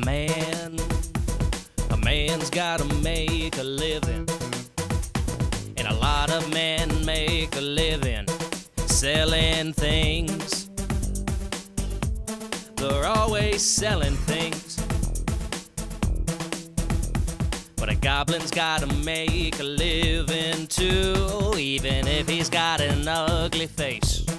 A man, a man's gotta make a living. And a lot of men make a living selling things. They're always selling things. But a goblin's gotta make a living too, even if he's got an ugly face.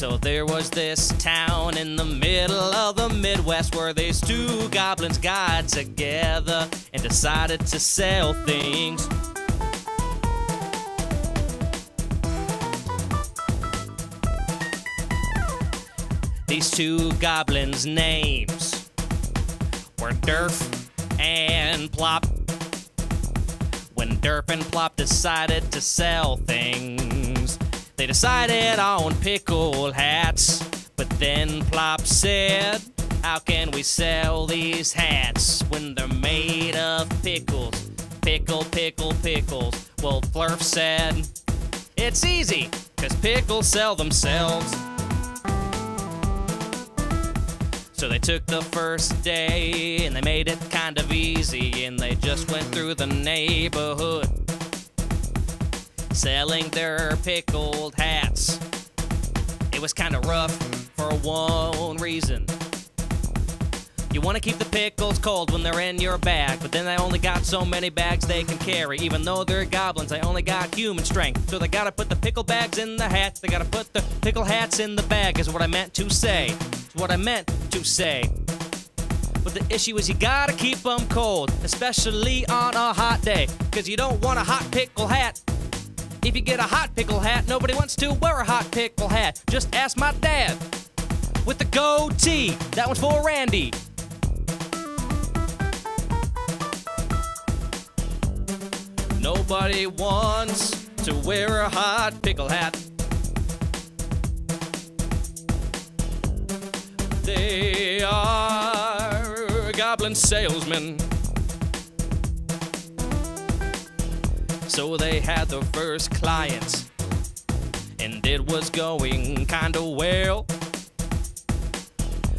So there was this town in the middle of the Midwest where these two goblins got together and decided to sell things. These two goblins' names were Durf and Plop. When Durf and Plop decided to sell things, they decided on pickle hats. But then Plop said, How can we sell these hats when they're made of pickles? Pickle, pickle, pickles. Well, Flurf said, It's easy, cause pickles sell themselves. So they took the first day and they made it kind of easy and they just went through the neighborhood selling their pickled hats. It was kind of rough for one reason. You want to keep the pickles cold when they're in your bag, but then they only got so many bags they can carry. Even though they're goblins, they only got human strength. So they gotta put the pickle bags in the hats, they gotta put the pickle hats in the bag, is what I meant to say. Is what I meant to say. But the issue is you gotta keep them cold, especially on a hot day, because you don't want a hot pickle hat. If you get a hot pickle hat, nobody wants to wear a hot pickle hat. Just ask my dad. With the goatee, that one's for Randy. Nobody wants to wear a hot pickle hat. They are goblin salesmen. So they had their first clients, and it was going kinda well.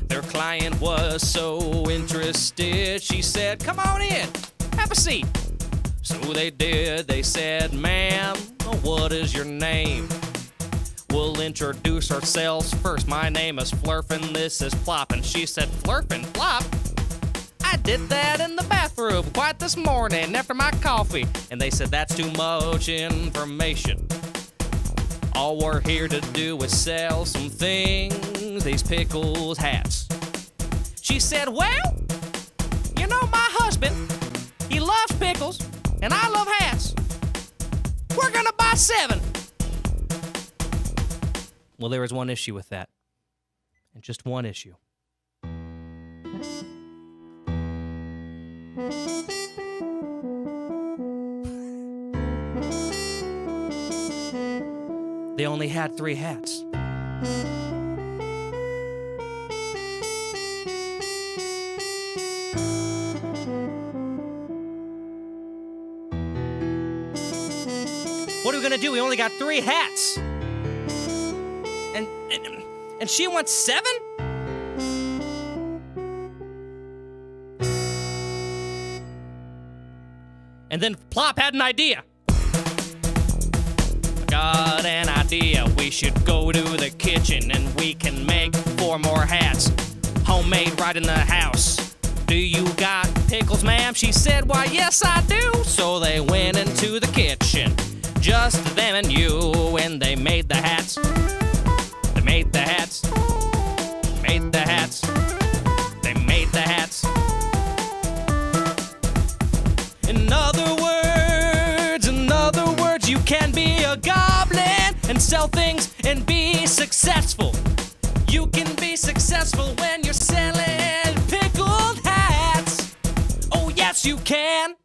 Their client was so interested, she said, Come on in, have a seat. So they did, they said, Ma'am, what is your name? We'll introduce ourselves first. My name is Flurf this is Plop. And she said, Flurf and Plop? I did that in the bathroom quite this morning after my coffee. And they said, That's too much information. All we're here to do is sell some things, these pickles hats. She said, Well, you know, my husband, he loves pickles, and I love hats. We're gonna buy seven. Well, there is one issue with that. And just one issue. They only had three hats. What are we gonna do? We only got three hats. And and, and she wants seven? And then Plop had an idea. Got an idea. We should go to the kitchen and we can make four more hats. Homemade right in the house. Do you got pickles, ma'am? She said, Why, yes, I do. So they went into the kitchen. Just them and you, and they made the hats. Sell things and be successful. You can be successful when you're selling pickled hats. Oh, yes, you can.